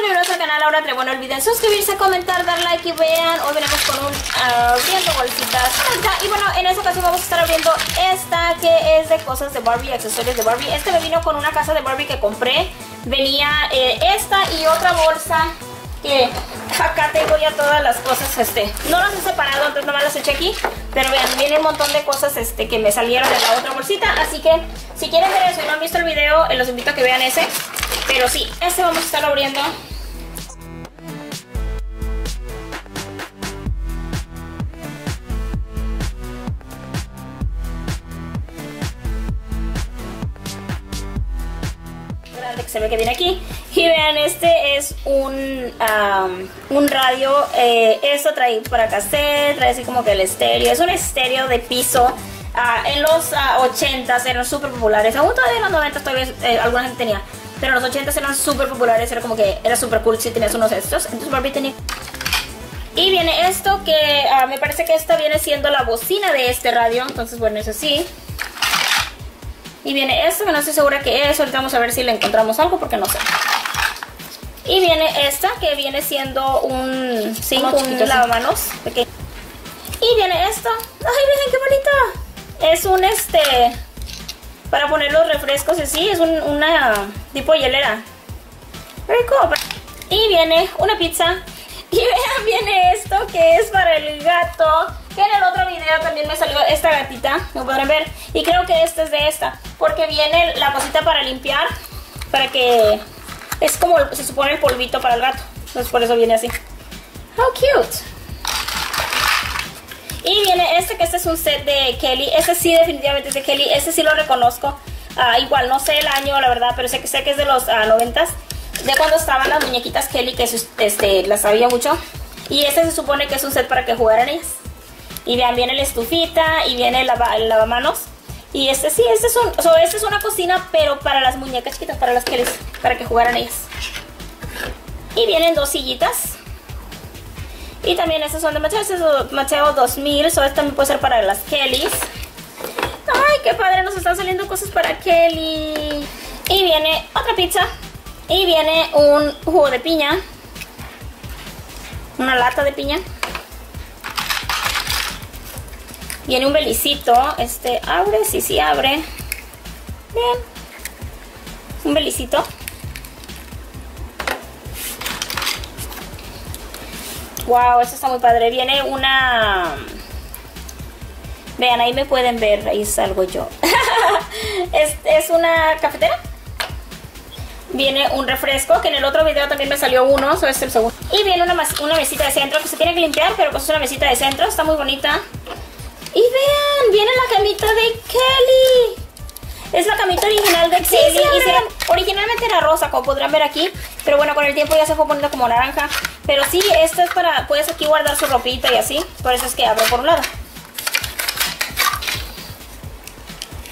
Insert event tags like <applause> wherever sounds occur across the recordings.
bienvenidos al canal Ahora Trevo, no olviden suscribirse, comentar, dar like y vean. Hoy venimos con un uh, abriendo bolsitas. Y bueno, en esta ocasión vamos a estar abriendo esta que es de cosas de Barbie, accesorios de Barbie. Este me vino con una casa de Barbie que compré. Venía eh, esta y otra bolsa acá tengo ya todas las cosas, este, no las he separado, entonces nomás las eché aquí, pero vean, viene un montón de cosas este, que me salieron de la otra bolsita, así que si quieren ver eso y no han visto el video, eh, los invito a que vean ese, pero sí, este vamos a estar abriendo que se ve que viene aquí. Y vean, este es un, un radio. Eh, esto trae para cassette, trae así como que el estéreo. Es un estéreo de piso. Ah, en los 80s ah, eran súper populares. Aún todavía en los 90 todavía eh, alguna gente tenía. Pero en los 80s eran súper populares. Era como que era súper cool si tenías unos estos. Entonces Barbie tenía... Y viene esto que ah, me parece que esta viene siendo la bocina de este radio. Entonces bueno, eso sí. Y viene esto que no estoy segura que es. Ahorita vamos a ver si le encontramos algo porque no sé. Y viene esta que viene siendo un, sí, un lavamanos pequeño. Y viene esto. ¡Ay, miren qué bonito! Es un este... Para poner los refrescos así. Es un, una tipo hielera. Cool. Y viene una pizza. Y vean, viene esto que es para el gato. Que en el otro video también me salió esta gatita. Lo podrán ver. Y creo que esta es de esta. Porque viene la cosita para limpiar. Para que... Es como se supone el polvito para el gato. Entonces por eso viene así. How cute. Y viene este que este es un set de Kelly. Este sí definitivamente es de Kelly. Este sí lo reconozco. Ah, igual no sé el año la verdad. Pero sé que, sé que es de los uh, noventas. De cuando estaban las muñequitas Kelly. Que este, las sabía mucho. Y este se supone que es un set para que jugaran ellas. Y vean, viene la estufita y viene el, lavamanos. Y este sí, este es, un, este es una cocina, pero para las muñecas chiquitas, para las les, para que jugaran ellas. Y vienen dos sillitas. Y también estas son de Mateo, este es Mateo 2000, so este también puede ser para las Kellys. Ay, qué padre, nos están saliendo cosas para Kelly. Y viene otra pizza. Y viene un jugo de piña. Una lata de piña. Viene un belicito. Este, abre, sí, sí, abre. Bien. Un belicito. Wow, esto está muy padre. Viene una... Vean, ahí me pueden ver. Ahí salgo yo. <laughs> es, es una cafetera. Viene un refresco, que en el otro video también me salió uno, so es el segundo. Y viene una, una mesita de centro que se tiene que limpiar, pero pues es una mesita de centro, está muy bonita. Y vean, viene la camita de Kelly. Es la camita original de Kelly. originalmente era rosa, como podrán ver aquí. Pero bueno, con el tiempo ya se fue poniendo como naranja. Pero sí, esto es para... Puedes aquí guardar su ropita y así. Por eso es que abro por un lado.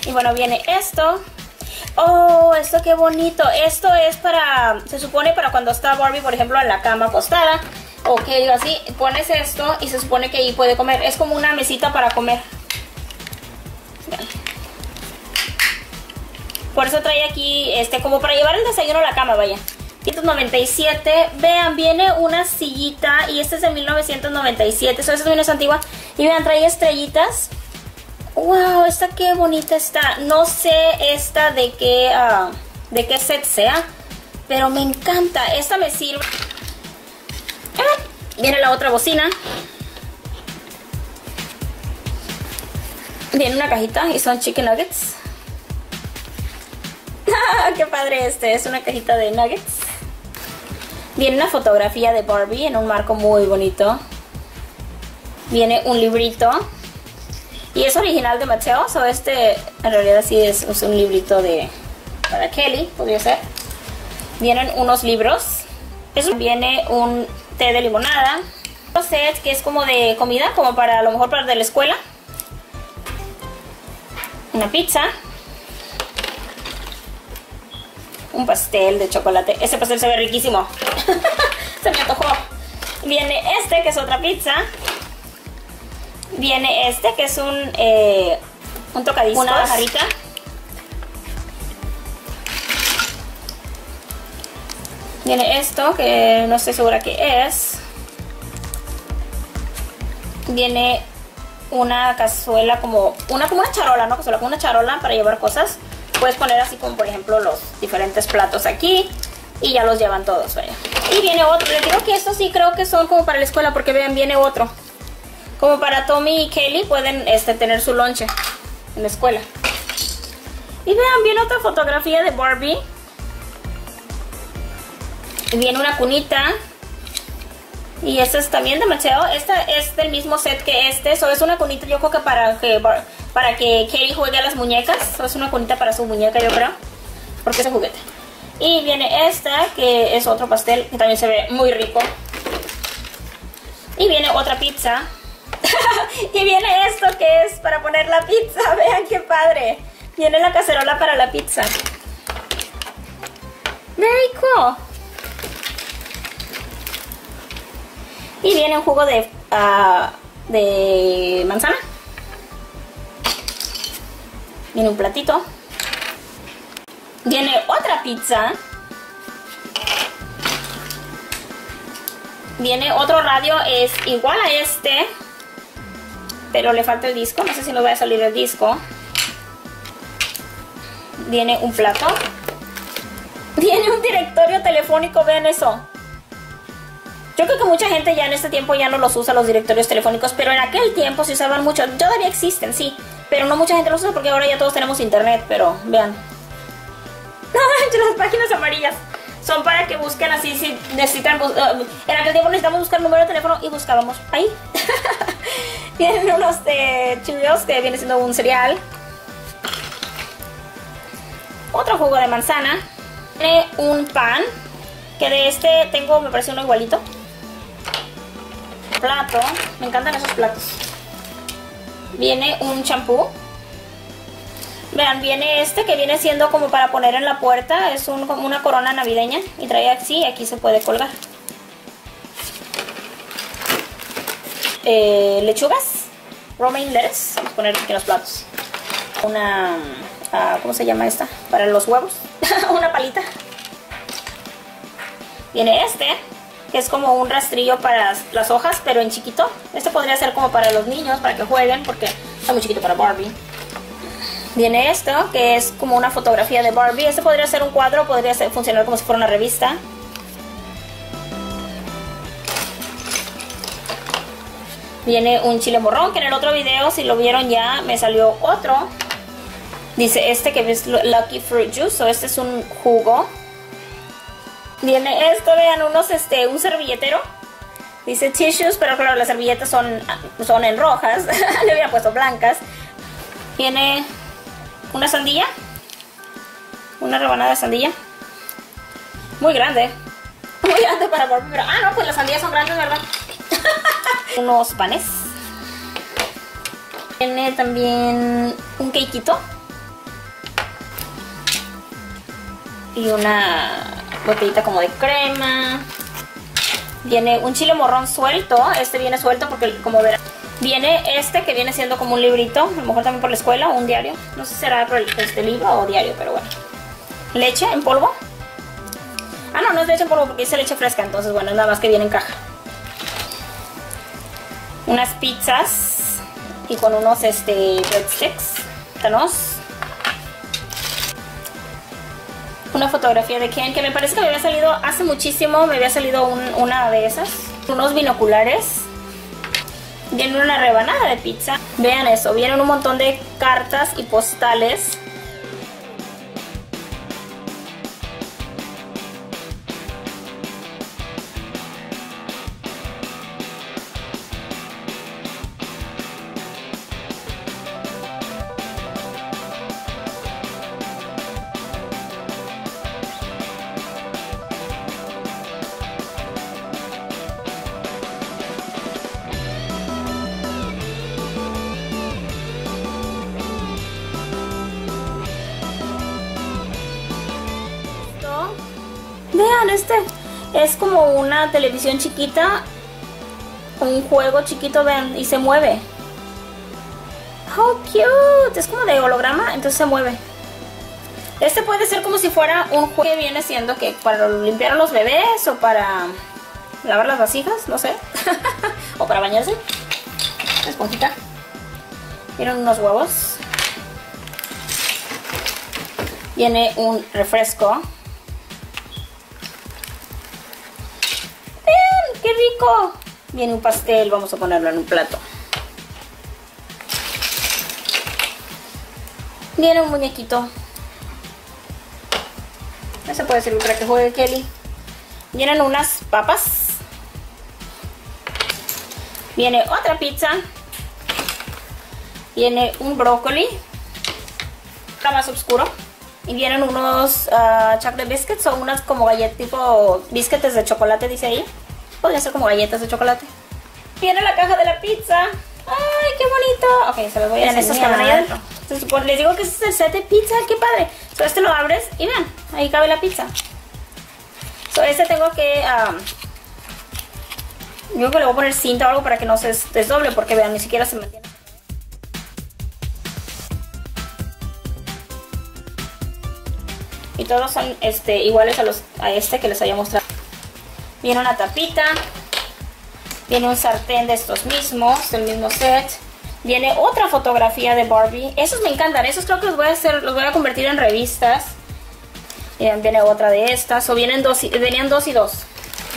Y bueno, viene esto. Oh, esto qué bonito. Esto es para... Se supone para cuando está Barbie, por ejemplo, en la cama acostada ok, digo así, pones esto y se supone que ahí puede comer. Es como una mesita para comer. Por eso trae aquí, este, como para llevar el desayuno a la cama, vaya. 197, vean, viene una sillita y esta es de 1997, eso también es antigua. Y vean, trae estrellitas. Wow, esta qué bonita está. No sé esta de qué, ah, de qué set sea, pero me encanta. Esta me sirve Viene la otra bocina. Viene una cajita y son chicken nuggets. <laughs> ¡Qué padre este! Es una cajita de nuggets. Viene una fotografía de Barbie en un marco muy bonito. Viene un librito. Y es original de Mateo. O este en realidad sí es, es un librito de para Kelly, podría ser. Vienen unos libros. Eso viene un té de limonada. Un set que es como de comida, como para a lo mejor para de la escuela. Una pizza. Un pastel de chocolate. Este pastel se ve riquísimo. <laughs> se me antojó. Viene este, que es otra pizza. Viene este, que es un, eh, un tocadiscos. Una jarrita. Viene esto, que no estoy segura qué es. Viene una cazuela como una como una charola, ¿no? Cazuela como una charola para llevar cosas. Puedes poner así como por ejemplo los diferentes platos aquí y ya los llevan todos, vaya. Y viene otro, les digo que estos sí creo que son como para la escuela porque vean, viene otro. Como para Tommy y Kelly pueden este, tener su lonche en la escuela. Y vean, viene otra fotografía de Barbie. Viene una cunita. Y esta es también de Mateo. Esta es del mismo set que este. So, es una cunita yo creo que para que, para que Kelly juegue a las muñecas. So, es una cunita para su muñeca yo creo. Porque es un juguete. Y viene esta que es otro pastel que también se ve muy rico. Y viene otra pizza. <laughs> y viene esto que es para poner la pizza. <laughs> Vean qué padre. Viene la cacerola para la pizza. Very cool. Y viene un jugo de, uh, de manzana. Viene un platito. Viene otra pizza. Viene otro radio, es igual a este. Pero le falta el disco. No sé si nos va a salir el disco. Viene un plato. Viene un directorio telefónico, vean eso. Yo creo que mucha gente ya en este tiempo ya no los usa los directorios telefónicos, pero en aquel tiempo se usaban mucho. Todavía existen, sí, pero no mucha gente los usa porque ahora ya todos tenemos internet, pero vean. <laughs> No las páginas amarillas son para que busquen así si necesitan. Uh, en aquel tiempo necesitamos buscar número de teléfono y buscábamos ahí. <laughs> Vienen unos de Cheerios que viene siendo un cereal. Otro jugo de manzana. Tiene un pan. Que de este tengo, me parece uno igualito. Plato. Me encantan esos platos. Viene un champú. Vean, viene este que viene siendo como para poner en la puerta. Es como una corona navideña. Y trae así, aquí se puede colgar. Eh, lechugas. Romaine lettuce. Vamos a poner aquí platos. Una... Ah, ¿Cómo se llama esta? Para los huevos. <laughs> una palita. Viene este, que es como un rastrillo para las hojas, pero en chiquito. Este podría ser como para los niños, para que jueguen, porque está muy chiquito para Barbie. Viene esto, que es como una fotografía de Barbie. Este podría ser un cuadro, podría ser, funcionar como si fuera una revista. Viene un chile morrón, que en el otro video, si lo vieron ya, me salió otro. Dice este que es Lucky Fruit Juice, o este es un jugo. Viene esto, vean, unos, este, un servilletero. Dice tissues, pero claro, las servilletas son, son en rojas. <laughs> Le había puesto blancas. Viene una sandía. Una rebanada de sandía. Muy grande. <laughs> Muy grande para pero... Ah, no, pues las sandías son grandes, ¿verdad? <laughs> Unos panes. Tiene también un quequito. Y una botellita como de crema. Viene un chile morrón suelto. Este viene suelto porque, como verán, Viene este que viene siendo como un librito, a lo mejor también por la escuela o un diario. No sé si será este libro o diario, pero bueno. Leche en polvo. Ah, no, no es leche en polvo porque dice leche fresca, entonces bueno, es nada más que viene en caja. Unas pizzas y con unos este breadsticks. Tanos. Una fotografía de Ken que me parece que me había salido hace muchísimo, me había salido una de esas. Unos binoculares Viene una rebanada de pizza. Vean eso, vienen un montón de cartas y postales Este. Es como una televisión chiquita. Un juego chiquito, vean. Y se mueve. How cute. Es como de holograma, entonces se mueve. Este puede ser como si fuera un juego que viene siendo que para limpiar a los bebés o para lavar las vasijas, no sé. <laughs> o para bañarse. esponjita. Vienen unos huevos. Viene un refresco. Viene un pastel, vamos a ponerlo en un plato. Viene un muñequito. Ese puede servir para que juegue Kelly. Vienen unas papas. Viene otra pizza. Viene un brócoli. más oscuro. Y vienen unos uh, chocolate biscuits o unas como galletas tipo biscuits de chocolate, dice ahí. Podría ser como galletas de chocolate. Viene la caja de la pizza. ¡Ay, qué bonito! Ok, se los voy a enseñar. estos ahí adentro. les digo que este es el set de pizza, qué padre. So, este lo abres y vean, ahí cabe la pizza. So, este tengo que... Um, yo que le voy a poner cinta o algo para que no se desdoble porque vean, ni siquiera se mantiene. Y todos son este, iguales a, los, a este que les había mostrado. Viene una tapita. Viene un sartén de estos mismos, del mismo set. Viene otra fotografía de Barbie. Esos me encantan. Esos creo que los voy a hacer, los voy a convertir en revistas. viene otra de estas. O vienen dos, venían dos y dos.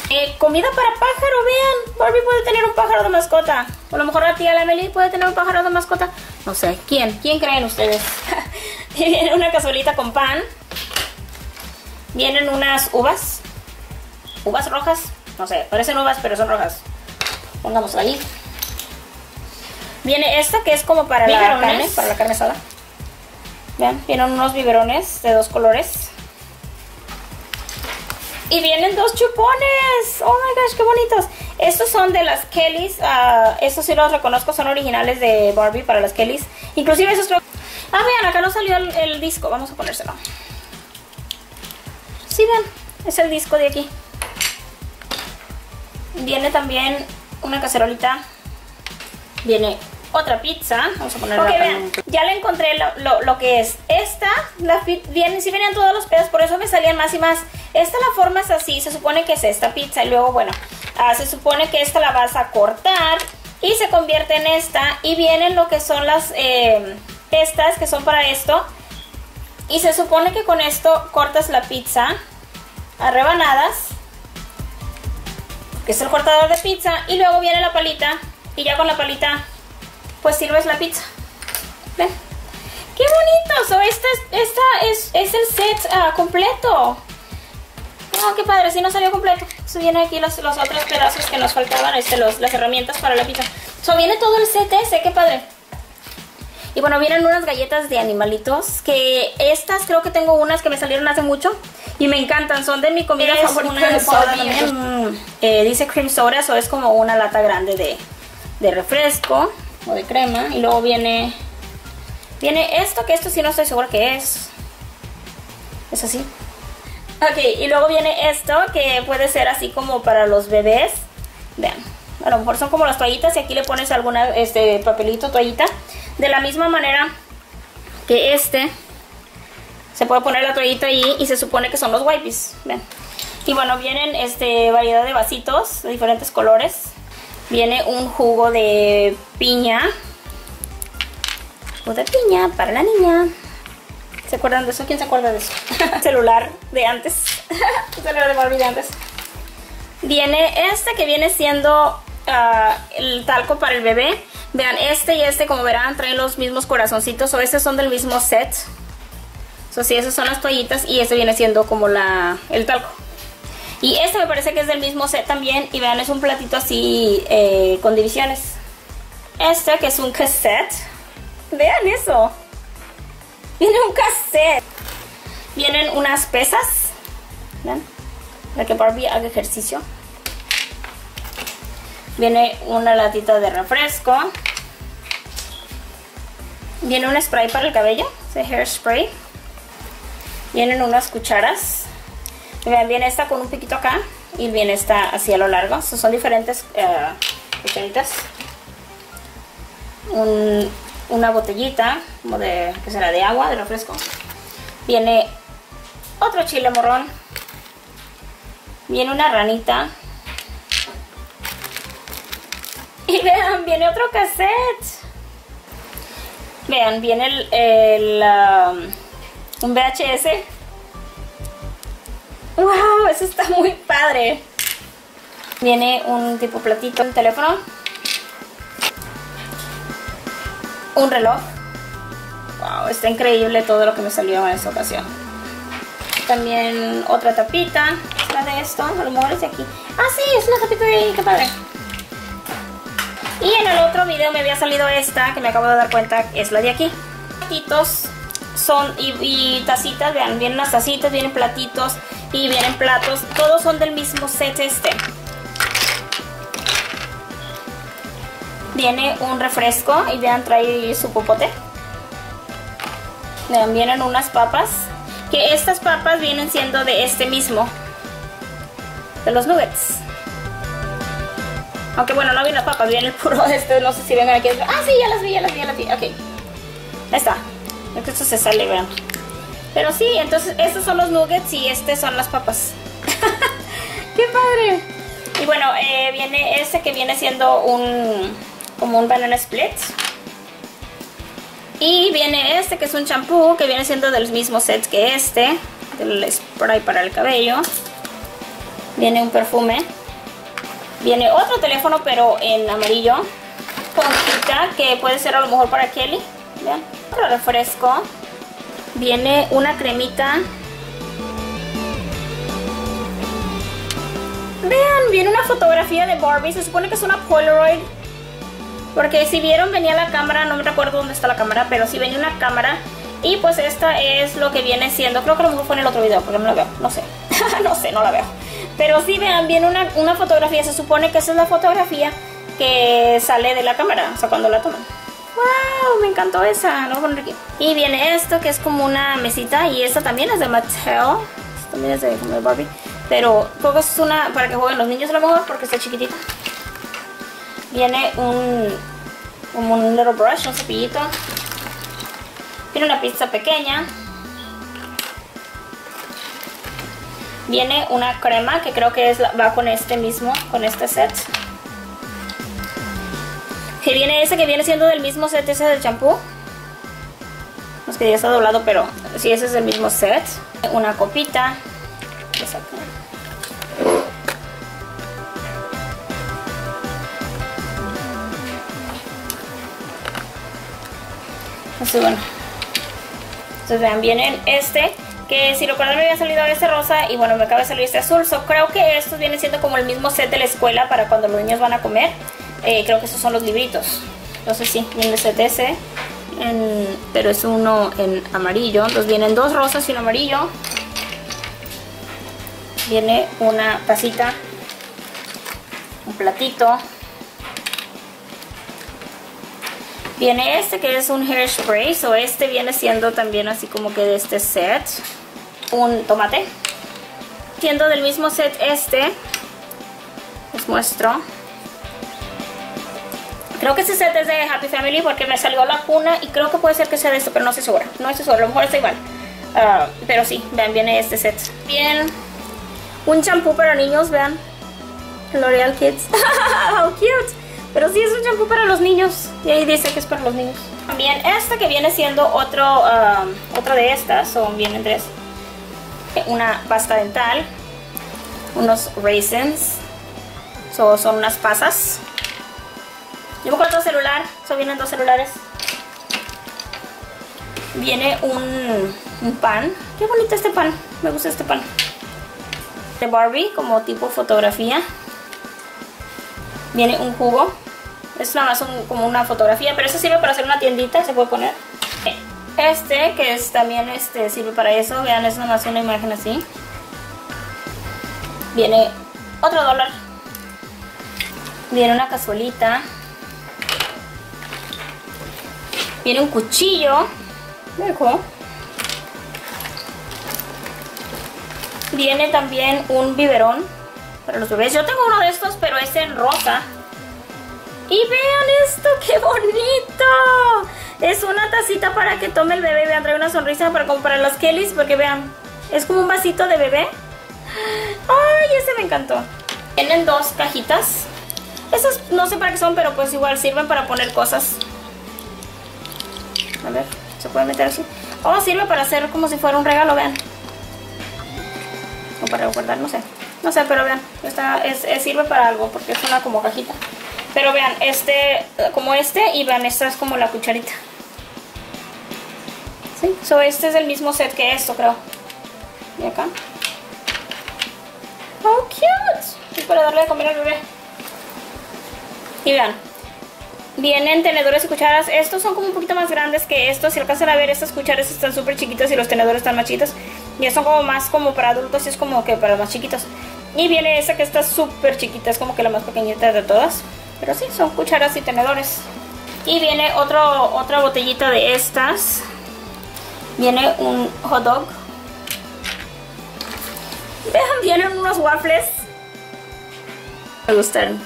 Eh, comida para pájaro, vean. Barbie puede tener un pájaro de mascota. O a lo mejor la tía Emily puede tener un pájaro de mascota. No sé. ¿Quién? ¿Quién creen ustedes? <laughs> viene una cazuelita con pan. Vienen unas uvas. Uvas rojas. No sé, parecen uvas, pero son rojas. Pongámosla ahí. Viene esta que es como para la carne, para la carne asada. Vean, vienen unos biberones de dos colores. Y vienen dos chupones. Oh my gosh, qué bonitos. Estos son de las Kellys. Uh, estos sí los reconozco, son originales de Barbie para las Kellys. Inclusive esos creo... Ah, vean, acá no salió el disco. Vamos a ponérselo. Sí, ven, es el disco de aquí. Viene también una cacerolita. Viene otra pizza. Vamos a ponerla Ok, vean, ya le encontré lo, que es. Esta, la viene, si venían todos los pedazos, por eso me salían más y más. Esta la forma es así, se supone que es esta pizza. Y luego, bueno, ah, se supone que esta la vas a cortar y se convierte en esta. Y vienen lo que son las, eh, estas que son para esto. Y se supone que con esto cortas la pizza a rebanadas, que es el cortador de pizza, y luego viene la palita, y ya con la palita, pues sirves la pizza. ¿Ven? ¡Qué bonito! So, esta, esta es, es, el set uh, completo. Oh, qué padre, si no salió completo. So, viene aquí los, los otros pedazos que nos faltaban, este, los, las herramientas para la pizza. So, viene todo el set ese, qué padre. Y bueno, vienen unas galletas de animalitos, que estas creo que tengo unas que me salieron hace mucho y me encantan, son de mi comida favorita de soda mm, eh, dice cream soda, eso es como una lata grande de, de refresco o de crema. Y luego viene, viene esto, que esto sí no estoy segura que es. Es así. Ok, y luego viene esto, que puede ser así como para los bebés. Vean, a lo mejor son como las toallitas y aquí le pones alguna, este papelito, toallita. De la misma manera que este, se puede poner la toallita ahí y se supone que son los wipes. Y bueno, vienen este, variedad de vasitos de diferentes colores. Viene un jugo de piña. Jugo de piña para la niña. ¿Se acuerdan de eso? ¿Quién se acuerda de eso? <laughs> celular de antes. <laughs> celular de Barbie de antes. Viene este que viene siendo ah, el talco para el bebé. Vean, este y este, como verán, traen los mismos corazoncitos. O estos son del mismo set. So, sí, esas son las toallitas y este viene siendo como la el talco. Y este me parece que es del mismo set también. Y vean, es un platito así eh, con divisiones. Este que es un cassette. Vean eso. Viene un cassette. Vienen unas pesas. Vean. Para que Barbie haga ejercicio. Viene una latita de refresco. Viene un spray para el cabello, ese hair spray. Vienen unas cucharas. Vean, viene esta con un piquito acá y viene esta así a lo largo. son diferentes uh, cucharitas. una botellita, como de, ¿qué será? De agua, de refresco. Viene otro chile morrón. Viene una ranita. Vean, viene otro cassette. Vean, viene el, um, un VHS. ¡Wow! Eso está muy padre. Viene un tipo platito, un teléfono. Un reloj. Wow, está increíble todo lo que me salió en esta ocasión. También otra tapita. La de esto, a lo mejor es de aquí. Ah, sí, es una tapita de ahí, qué padre. Y en el otro video me había salido esta, que me acabo de dar cuenta, es la de aquí. Platitos son, y, y tacitas, vean, vienen las tacitas, vienen platitos y vienen platos. Todos son del mismo set este. Viene un refresco y vean, trae su popote. Vean, vienen unas papas. Que estas papas vienen siendo de este mismo. De los nuggets. Aunque bueno, no viene papas, viene el puro este, no sé si ven aquí. Ah, sí, ya las vi, ya las vi, ya las vi. Ok. Ahí está. que esto se sale, vean. Pero sí, entonces estos son los nuggets y este son las papas. <laughs> ¡Qué padre! Y bueno, eh, viene este que viene siendo un como un banana split. Y viene este que es un champú que viene siendo del mismo set que este, del spray para el cabello. Viene un perfume. Viene otro teléfono pero en amarillo. Esponjita que puede ser a lo mejor para Kelly. Vean, otro refresco. Viene una cremita. Vean, viene una fotografía de Barbie. Se supone que es una Polaroid. Porque si vieron venía la cámara, no me recuerdo dónde está la cámara, pero sí venía una cámara. Y pues esta es lo que viene siendo. Creo que lo mejor fue en el otro video, porque no la veo. No sé. <laughs> no sé, no la veo. Pero sí, vean, viene una, una fotografía. Se supone que esa es la fotografía que sale de la cámara. O sea, cuando la toman. ¡Wow! Me encantó esa. Lo voy a poner aquí. Y viene esto que es como una mesita. Y esta también es de Mattel. también es de, como de Barbie. Pero que es una para que jueguen los niños a lo mejor porque está chiquitita. Viene un como un little brush, un cepillito. Viene una pizza pequeña. Viene una crema que creo que es, va con este mismo, con este set. Que viene ese que viene siendo del mismo set ese del champú. No es que ya está doblado, pero sí, ese es el mismo set. Una copita. Así bueno. Entonces vean, viene este, que si recuerdan me había salido este rosa y bueno, me acaba de salir este azul. So, creo que estos vienen siendo como el mismo set de la escuela para cuando los niños van a comer. Eh, creo que esos son los libritos. Entonces sí, viene el set ese, pero es uno en amarillo. Entonces vienen dos rosas y un amarillo. Viene una tacita, un platito, Viene este que es un hairspray, o este viene siendo también así como que de este set. Un tomate. Siendo del mismo set este, les muestro. Creo que este set es de Happy Family porque me salió la cuna y creo que puede ser que sea de esto, pero no estoy segura. No estoy segura, a lo mejor está igual. Ah, pero sí, vean, viene este set. Bien, un champú para niños, vean. L'Oreal Kids. <laughs> How cute. Pero sí es un champú para los niños. Y ahí dice que es para los niños. También esta que viene siendo otro, um, otra de estas. Son, vienen tres. Una pasta dental. Unos raisins. son unas pasas. Llevo otro celular. So, vienen dos celulares. Viene un, un pan. Qué bonito este pan. Me gusta este pan. De Barbie como tipo fotografía. Viene un jugo es nada más como una fotografía, pero eso sirve para hacer una tiendita, se puede poner. Este, que es también este, sirve para eso, vean, es nada más una imagen así. Viene otro dólar. Viene una cazuelita. Viene un cuchillo. Viene también un biberón para los bebés. Yo tengo uno de estos, pero es en rosa. Y vean esto, qué bonito. Es una tacita para que tome el bebé. Vean, trae una sonrisa para comprar los Kellys. Porque vean, es como un vasito de bebé. Ay, ese me encantó. Tienen dos cajitas. Esas no sé para qué son, pero pues igual sirven para poner cosas. A ver, se puede meter así. Oh, sirve para hacer como si fuera un regalo, vean. O para guardar, no sé. No sé, pero vean, esta es, sirve para algo porque es una como cajita. Pero vean, este, como este, y vean, esta es como la cucharita. ¿Sí? So, este es el mismo set que esto, creo. Y acá. ¡Oh, cute! Es para darle de comer al bebé. Y vean, vienen tenedores y cucharas. Estos son como un poquito más grandes que estos. Si alcanzan a ver, estas cucharas están súper chiquitas y los tenedores están más chiquitos. Y son como más como para adultos y es como que para más chiquitos. Y viene esa que está súper chiquita, es como que la más pequeñita de todas. Pero sí, son cucharas y tenedores. Y viene otro, otra botellita de estas. Viene un hot dog. Vean, vienen unos waffles. Me gustan.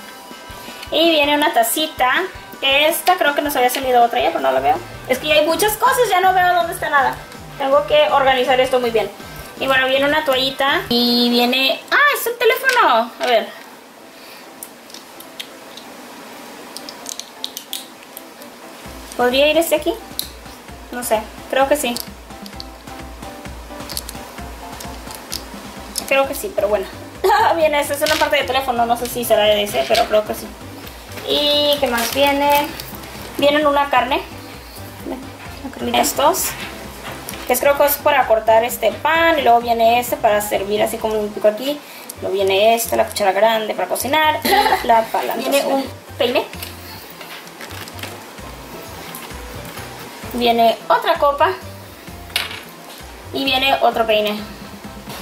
Y viene una tacita. Esta creo que nos había salido otra ya, pero no la veo. Es que ya hay muchas cosas, ya no veo dónde está nada. Tengo que organizar esto muy bien. Y bueno, viene una toallita y viene... ¡Ah, es el teléfono! A ver. ¿Podría ir este aquí? No sé, creo que sí. Creo que sí, pero bueno. <laughs> viene, esta es una parte de teléfono, no sé si será de ese, pero creo que sí. ¿Y qué más viene? Vienen una carne. Estos que creo que es para cortar este pan y luego viene este para servir así como un pico aquí luego viene este, la cuchara grande para cocinar <laughs> la pala viene un peine viene otra copa y viene otro peine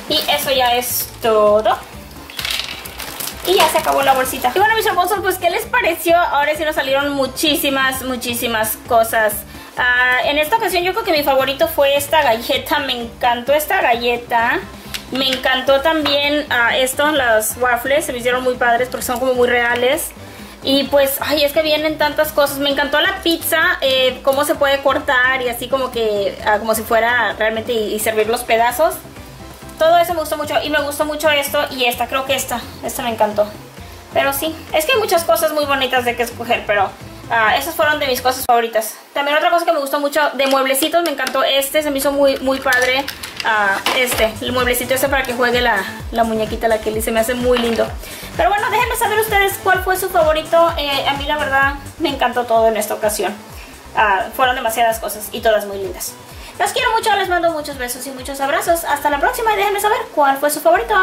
y eso ya es todo y ya se acabó la bolsita. Y bueno, mis hermosos, pues ¿qué les pareció? Ahora sí nos salieron muchísimas, muchísimas cosas Ah, en esta ocasión yo creo que mi favorito fue esta galleta. Me encantó esta galleta. Me encantó también uh, las waffles. Se me hicieron muy padres porque son como muy reales. Y pues, ay, es que vienen tantas cosas. Me encantó la pizza, eh, cómo se puede cortar y así como que, ah, como si fuera realmente y, servir los pedazos. Todo eso me gustó mucho y me gustó mucho esto y esta, creo que esta, esta me encantó. Pero sí, es que hay muchas cosas muy bonitas de que escoger, pero Ah, esas fueron de mis cosas favoritas. También otra cosa que me gustó mucho de mueblecitos, me encantó este, se me hizo muy, muy padre. Ah, este, el mueblecito ese para que juegue la, la muñequita, la Kelly, se me hace muy lindo. Pero bueno, déjenme saber ustedes cuál fue su favorito. Eh, a mí la verdad me encantó todo en esta ocasión. Ah, fueron demasiadas cosas y todas muy lindas. Los quiero mucho, les mando muchos besos y muchos abrazos. Hasta la próxima y déjenme saber cuál fue su favorito.